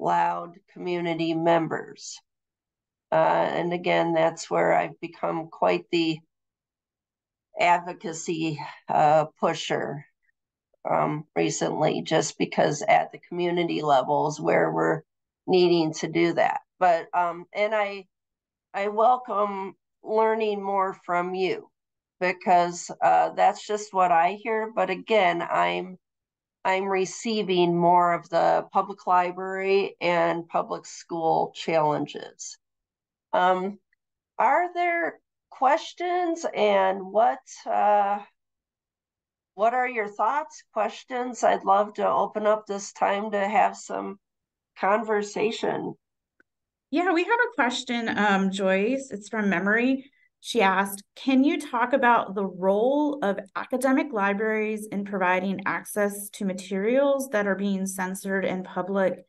loud community members. Uh, and again, that's where I've become quite the advocacy uh, pusher um, recently, just because at the community levels where we're needing to do that. But um, and I I welcome learning more from you because uh, that's just what I hear. But again, I'm I'm receiving more of the public library and public school challenges. Um, are there questions and what uh, what are your thoughts, questions? I'd love to open up this time to have some conversation. Yeah, we have a question, um, Joyce. It's from Memory. She asked, can you talk about the role of academic libraries in providing access to materials that are being censored in public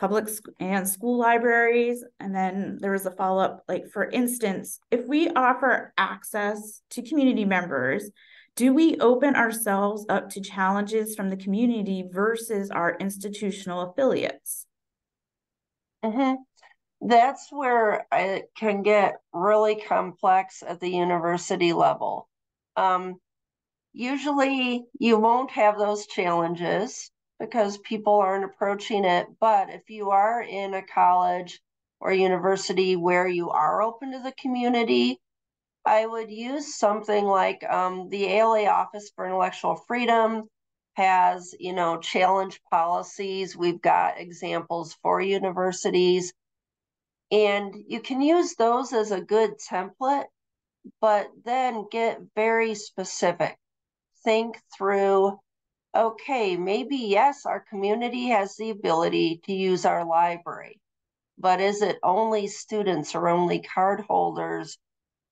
public and school libraries? And then there was a follow-up, like for instance, if we offer access to community members, do we open ourselves up to challenges from the community versus our institutional affiliates? Mm-hmm that's where it can get really complex at the university level. Um, usually you won't have those challenges because people aren't approaching it. But if you are in a college or university where you are open to the community, I would use something like um, the ALA Office for Intellectual Freedom has, you know, challenge policies. We've got examples for universities and you can use those as a good template, but then get very specific. Think through okay, maybe yes, our community has the ability to use our library, but is it only students or only cardholders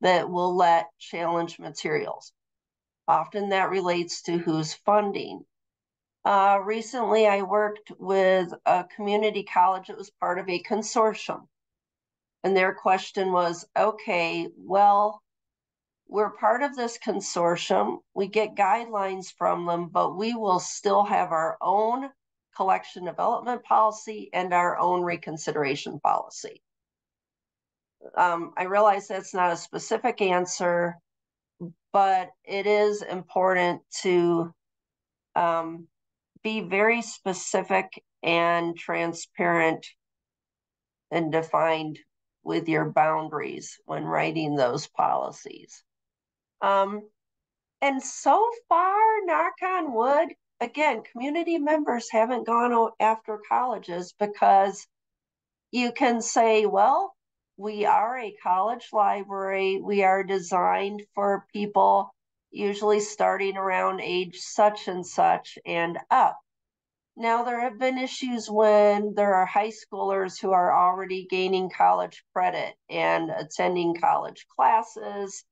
that will let challenge materials? Often that relates to who's funding. Uh, recently, I worked with a community college that was part of a consortium and their question was okay, well, we're part of this consortium. We get guidelines from them, but we will still have our own collection development policy and our own reconsideration policy. Um, I realize that's not a specific answer, but it is important to um, be very specific and transparent and defined with your boundaries when writing those policies. Um, and so far, knock on wood, again, community members haven't gone after colleges because you can say, well, we are a college library. We are designed for people usually starting around age such and such and up. Now, there have been issues when there are high schoolers who are already gaining college credit and attending college classes,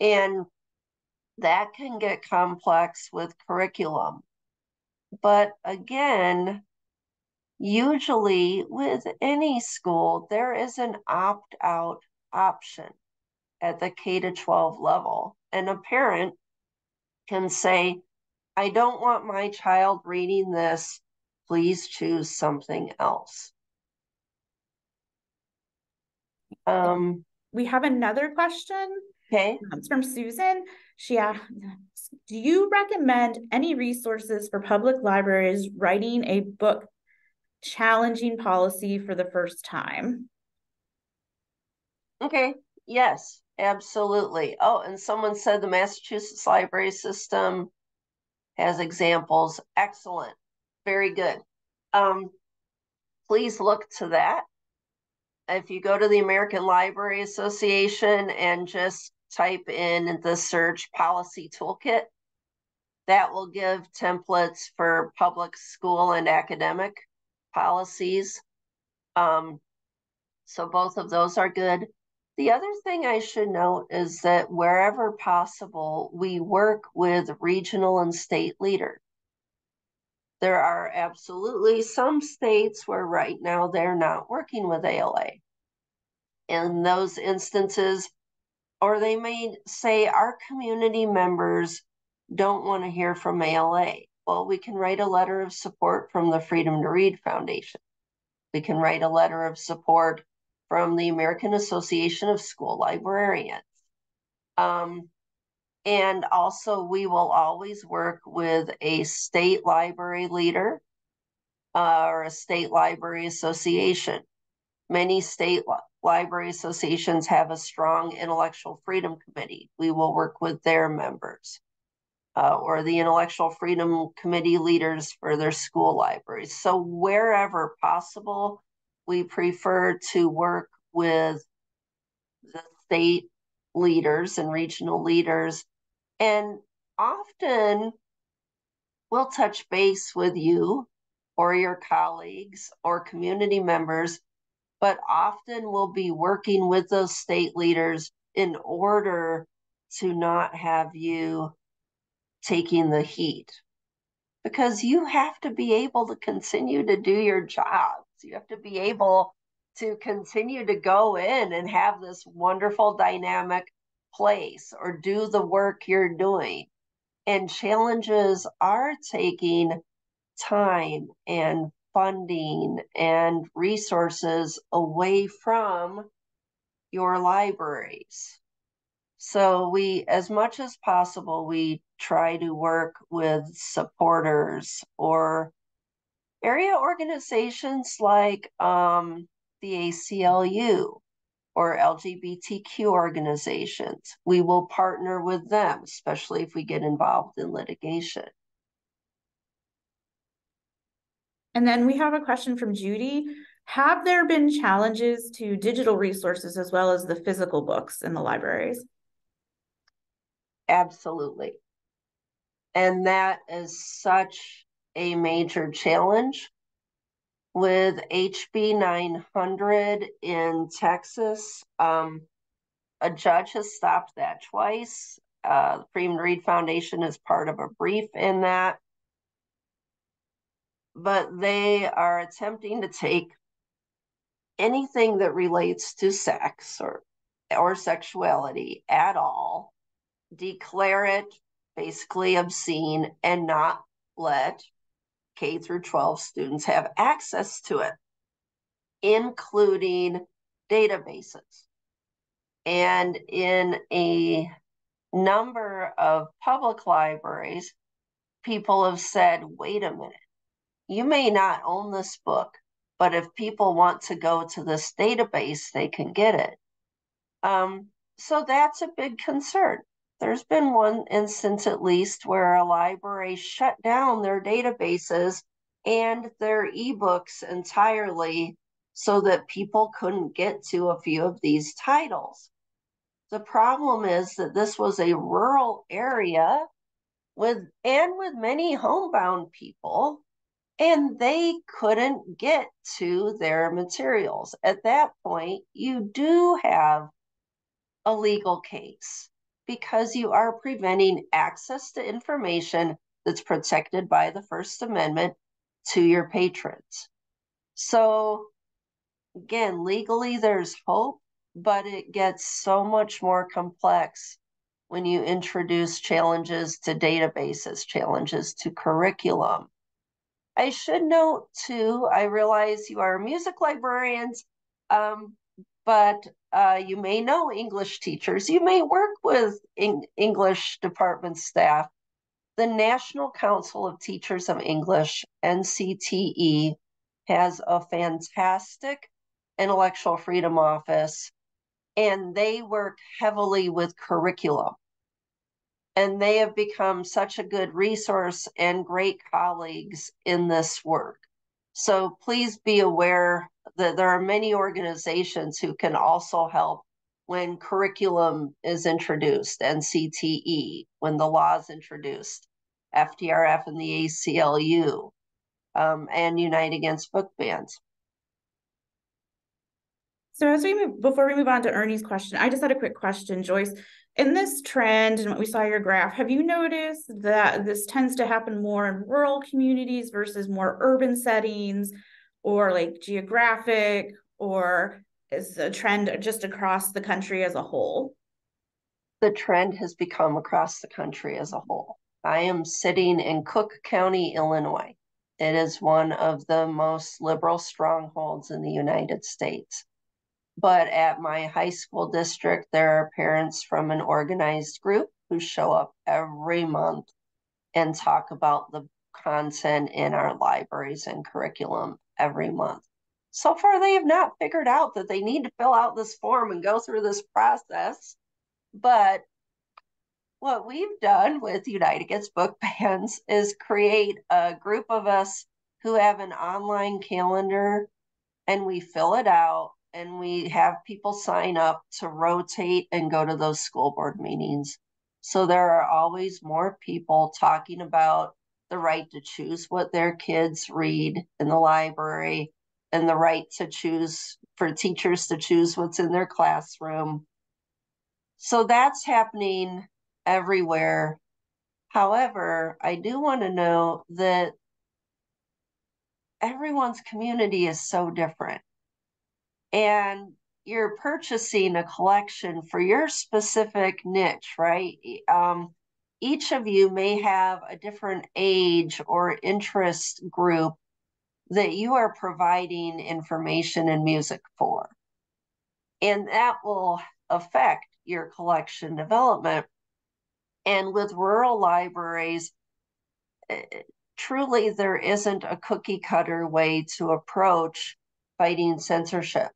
and that can get complex with curriculum. But again, usually with any school, there is an opt out option at the K to 12 level. And a parent can say, I don't want my child reading this. Please choose something else. Um, we have another question. Okay. It's from Susan. She asks, do you recommend any resources for public libraries writing a book challenging policy for the first time? Okay, yes, absolutely. Oh, and someone said the Massachusetts library system has examples. Excellent. Very good. Um, please look to that. If you go to the American Library Association and just type in the search policy toolkit, that will give templates for public school and academic policies. Um, so both of those are good. The other thing I should note is that wherever possible, we work with regional and state leaders. There are absolutely some states where right now they're not working with ALA. In those instances, or they may say our community members don't want to hear from ALA. Well, we can write a letter of support from the Freedom to Read Foundation. We can write a letter of support from the American Association of School Librarians. Um, and also, we will always work with a state library leader uh, or a state library association. Many state li library associations have a strong intellectual freedom committee. We will work with their members. uh, or the intellectual freedom committee leaders for their school libraries. So wherever possible, we prefer to work with the state leaders and regional leaders. And often we'll touch base with you or your colleagues or community members, but often we'll be working with those state leaders in order to not have you taking the heat because you have to be able to continue to do your jobs. You have to be able to continue to go in and have this wonderful dynamic place or do the work you're doing. And challenges are taking time and funding and resources away from your libraries. So we, as much as possible, we try to work with supporters or area organizations like um, the ACLU or LGBTQ organizations. We will partner with them, especially if we get involved in litigation. And then we have a question from Judy. Have there been challenges to digital resources as well as the physical books in the libraries? Absolutely. And that is such a major challenge. With HB 900 in Texas, um, a judge has stopped that twice. Uh, the Freedom to Read Foundation is part of a brief in that. But they are attempting to take anything that relates to sex or or sexuality at all, declare it basically obscene and not let K through 12 students have access to it, including databases. And in a number of public libraries, people have said, wait a minute, you may not own this book, but if people want to go to this database, they can get it. Um, so that's a big concern. There's been one instance at least where a library shut down their databases and their ebooks entirely so that people couldn't get to a few of these titles. The problem is that this was a rural area with and with many homebound people and they couldn't get to their materials. At that point, you do have a legal case because you are preventing access to information that's protected by the First Amendment to your patrons. So, again, legally there's hope, but it gets so much more complex when you introduce challenges to databases, challenges to curriculum, I should note too, I realize you are music librarians, um, but uh, you may know English teachers. You may work with English department staff. The National Council of Teachers of English, NCTE, has a fantastic intellectual freedom office, and they work heavily with curriculum and they have become such a good resource and great colleagues in this work. So please be aware there are many organizations who can also help when curriculum is introduced, NCTE, when the law is introduced, FTRF and the ACLU, um, and Unite Against Book Bans. So as we move, before we move on to Ernie's question, I just had a quick question, Joyce in this trend and what we saw your graph, have you noticed that this tends to happen more in rural communities versus more urban settings or like geographic or is a trend just across the country as a whole? The trend has become across the country as a whole. I am sitting in Cook County, Illinois. It is one of the most liberal strongholds in the United States. But at my high school district, there are parents from an organized group who show up every month and talk about the content in our libraries and curriculum every month. So far, they have not figured out that they need to fill out this form and go through this process. But what we've done with United Against Book Bans is create a group of us who have an online calendar and we fill it out and we have people sign up to rotate and go to those school board meetings. So there are always more people talking about the right to choose what their kids read in the library and the right to choose for teachers to choose what's in their classroom. So that's happening everywhere. However, I do want to know that everyone's community is so different. And you're purchasing a collection for your specific niche, right? Um, each of you may have a different age or interest group that you are providing information and music for. And that will affect your collection development. And with rural libraries, eh, truly there isn't a cookie cutter way to approach fighting censorship.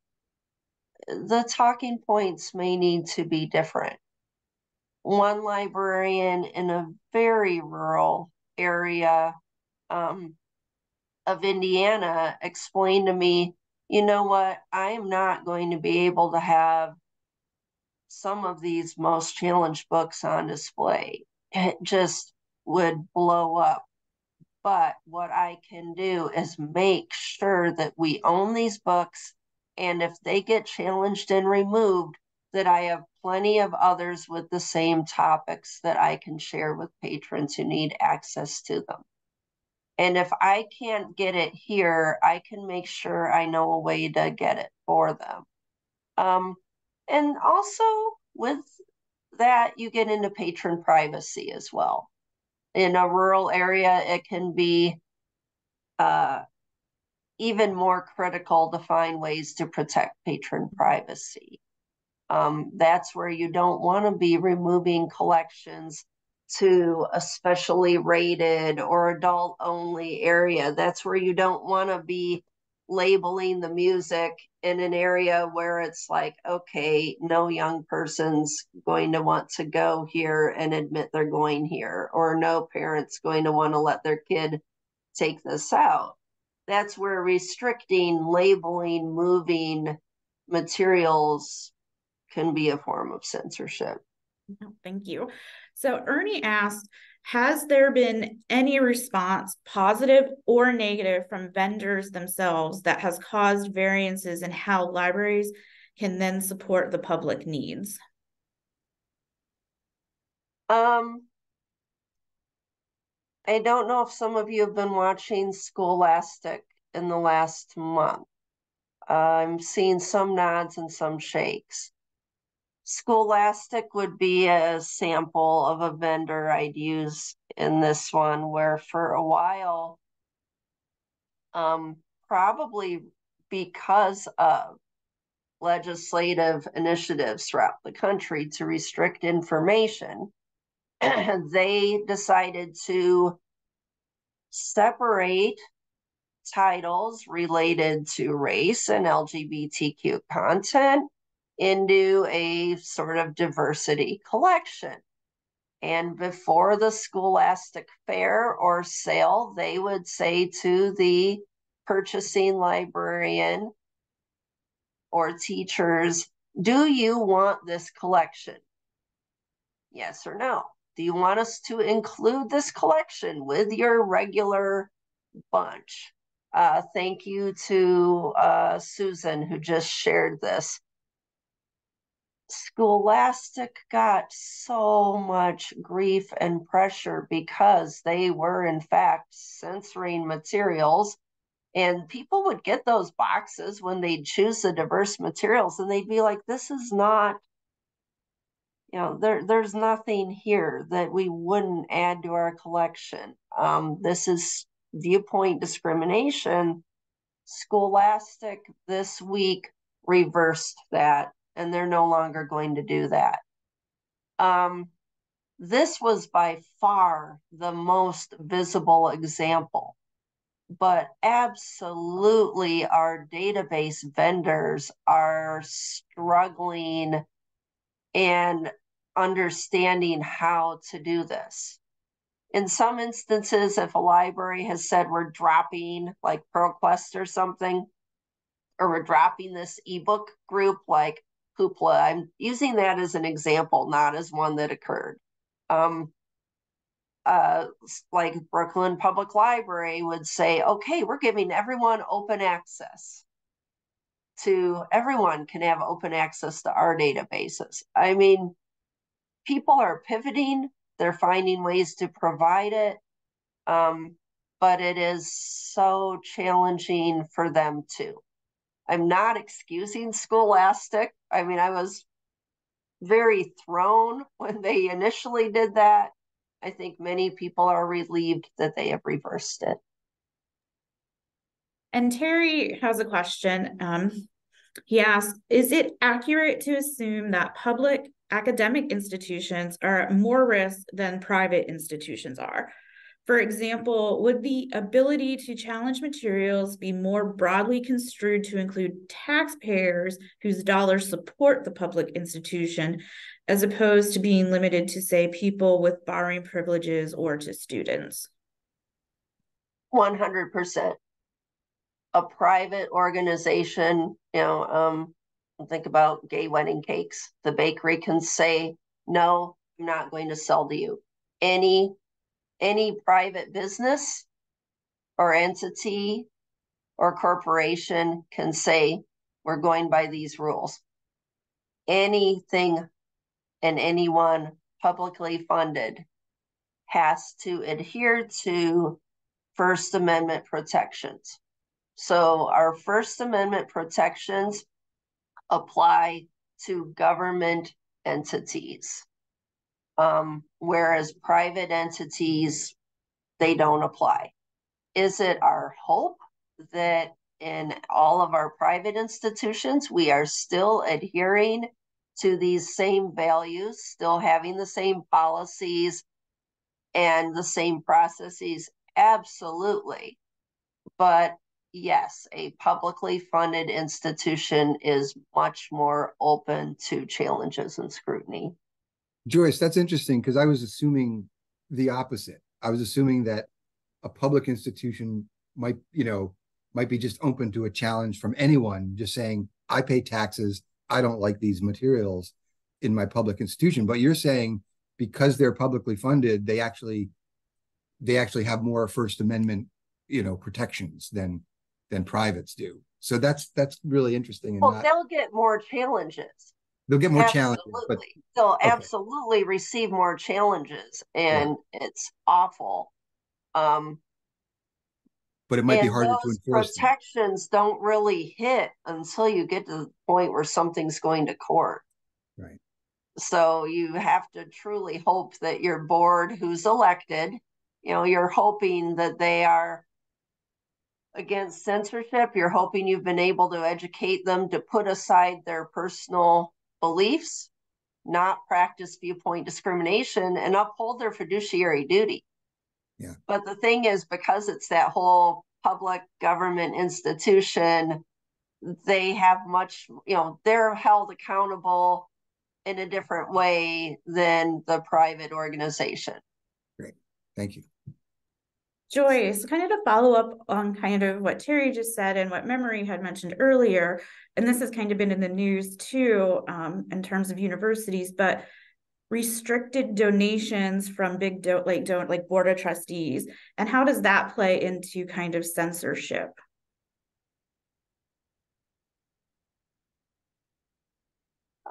The talking points may need to be different. One librarian in a very rural area um, of Indiana explained to me, you know what, I'm not going to be able to have some of these most challenged books on display. It just would blow up. But what I can do is make sure that we own these books. And if they get challenged and removed, that I have plenty of others with the same topics that I can share with patrons who need access to them. And if I can't get it here, I can make sure I know a way to get it for them. Um, and also with that, you get into patron privacy as well. In a rural area, it can be uh, even more critical to find ways to protect patron privacy. Um, that's where you don't want to be removing collections to a specially rated or adult only area. That's where you don't want to be labeling the music in an area where it's like, okay, no young person's going to want to go here and admit they're going here, or no parent's going to want to let their kid take this out. That's where restricting, labeling, moving materials can be a form of censorship. thank you. So Ernie asked, has there been any response, positive or negative, from vendors themselves that has caused variances in how libraries can then support the public needs? Um, I don't know if some of you have been watching Scholastic in the last month. Uh, I'm seeing some nods and some shakes. Scholastic would be a sample of a vendor I'd use in this one, where for a while, um, probably because of legislative initiatives throughout the country to restrict information, they decided to separate titles related to race and LGBTQ content into a sort of diversity collection. And before the scholastic fair or sale, they would say to the purchasing librarian or teachers, Do you want this collection? Yes or no? Do you want us to include this collection with your regular bunch? Uh, thank you to uh, Susan who just shared this. Scholastic got so much grief and pressure because they were, in fact, censoring materials. And people would get those boxes when they'd choose the diverse materials, and they'd be like, This is not, you know, there, there's nothing here that we wouldn't add to our collection. Um, this is viewpoint discrimination. Scholastic this week reversed that and they're no longer going to do that. Um, this was by far the most visible example, but absolutely our database vendors are struggling and understanding how to do this. In some instances, if a library has said we're dropping like ProQuest or something, or we're dropping this ebook group like Hoopla, I'm using that as an example, not as one that occurred. Um, uh, like Brooklyn Public Library would say, okay, we're giving everyone open access to everyone can have open access to our databases. I mean, people are pivoting, they're finding ways to provide it. Um, but it is so challenging for them too. I'm not excusing Scholastic. I mean, I was very thrown when they initially did that. I think many people are relieved that they have reversed it. And Terry has a question. Um, he asks, is it accurate to assume that public academic institutions are at more risk than private institutions are? For example, would the ability to challenge materials be more broadly construed to include taxpayers whose dollars support the public institution, as opposed to being limited to, say, people with borrowing privileges or to students? 100%. A private organization, you know, um, think about gay wedding cakes. The bakery can say, no, I'm not going to sell to you. Any any private business or entity or corporation can say, we're going by these rules. Anything and anyone publicly funded has to adhere to First Amendment protections. So our First Amendment protections apply to government entities. Um, whereas private entities, they don't apply. Is it our hope that in all of our private institutions, we are still adhering to these same values, still having the same policies and the same processes? Absolutely. But yes, a publicly funded institution is much more open to challenges and scrutiny. Joyce, that's interesting because I was assuming the opposite. I was assuming that a public institution might, you know, might be just open to a challenge from anyone just saying, I pay taxes, I don't like these materials in my public institution. But you're saying because they're publicly funded, they actually they actually have more First Amendment, you know, protections than than privates do. So that's that's really interesting. well, not... they'll get more challenges. They'll get more absolutely. challenges, but they'll okay. absolutely receive more challenges, and yeah. it's awful. Um, but it might be harder to enforce. Protections them. don't really hit until you get to the point where something's going to court. Right. So you have to truly hope that your board, who's elected, you know, you're hoping that they are against censorship. You're hoping you've been able to educate them to put aside their personal beliefs, not practice viewpoint discrimination, and uphold their fiduciary duty. Yeah. But the thing is, because it's that whole public government institution, they have much, you know, they're held accountable in a different way than the private organization. Great. Thank you. Joyce, kind of to follow up on kind of what Terry just said and what Memory had mentioned earlier, and this has kind of been in the news too, um, in terms of universities, but restricted donations from big do like don't like board of trustees, and how does that play into kind of censorship?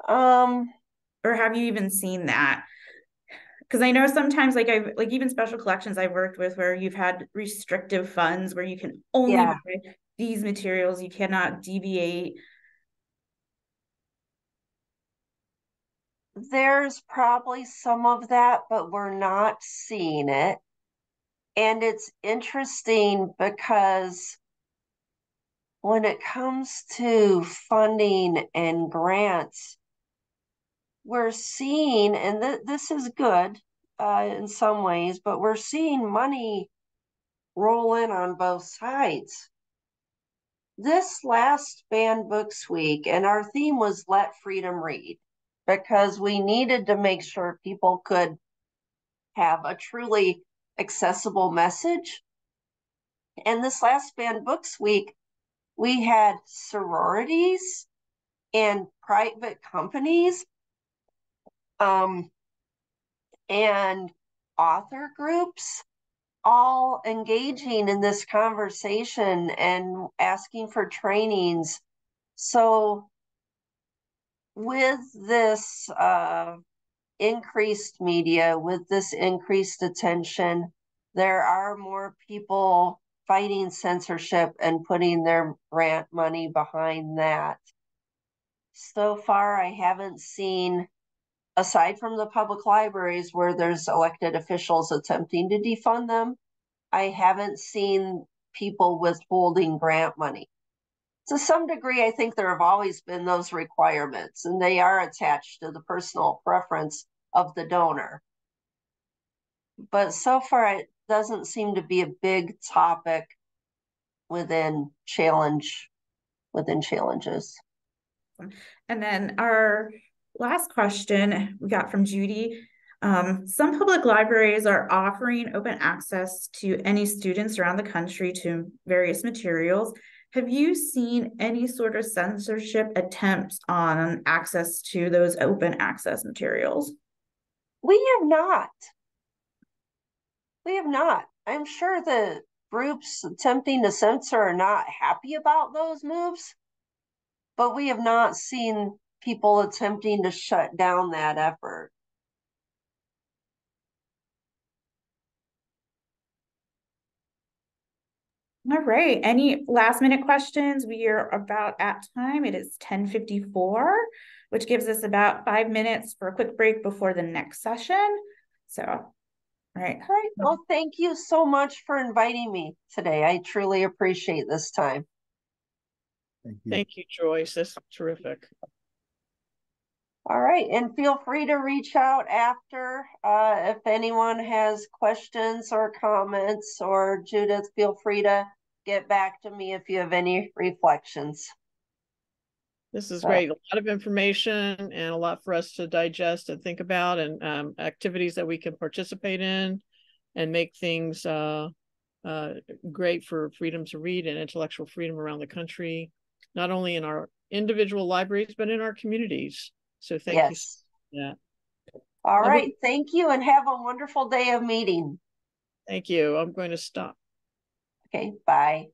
Um, or have you even seen that? Because I know sometimes like I've like even special collections I've worked with where you've had restrictive funds where you can only yeah. buy these materials, you cannot deviate. There's probably some of that, but we're not seeing it. And it's interesting because when it comes to funding and grants, we're seeing, and th- this is good uh, in some ways, but we're seeing money roll in on both sides. This last banned books week, and our theme was Let Freedom Read. because we needed to make sure people could have a truly accessible message. And this last banned books week, we had sororities and private companies um, and author groups all engaging in this conversation and asking for trainings. So, with this uh, increased media, with this increased attention, there are more people fighting censorship and putting their grant money behind that. So far, I haven't seen, aside from the public libraries where there's elected officials attempting to defund them, I haven't seen people withholding grant money. To some degree, I think there have always been those requirements, and they are attached to the personal preference of the donor. But so far, it doesn't seem to be a big topic within challenge within challenges. And then our last question we got from Judy. Um, some public libraries are offering open access to any students around the country to various materials. Have you seen any sort of censorship attempts on access to those open access materials? We have not. We have not. I'm sure the groups attempting to censor are not happy about those moves, but we have not seen people attempting to shut down that effort. All right. Any last minute questions? We are about at time. It is 1054 which gives us about five minutes for a quick break before the next session. So, all right. All right. Well, thank you so much for inviting me today. I truly appreciate this time. Thank you. Thank you, Joyce. That's terrific. All right, and feel free to reach out after uh, if anyone has questions or comments, or Judith, feel free to get back to me if you have any reflections. This is great. A lot of information and a lot for us to digest and think about, and um, activities that we can participate in and make things uh, uh, great for freedom to read and intellectual freedom around the country, not only in our individual libraries, but in our communities. So thank yes. you. Yeah. All right. Thank you and have a wonderful day of meeting. Thank you. I'm going to stop. Okay. Bye.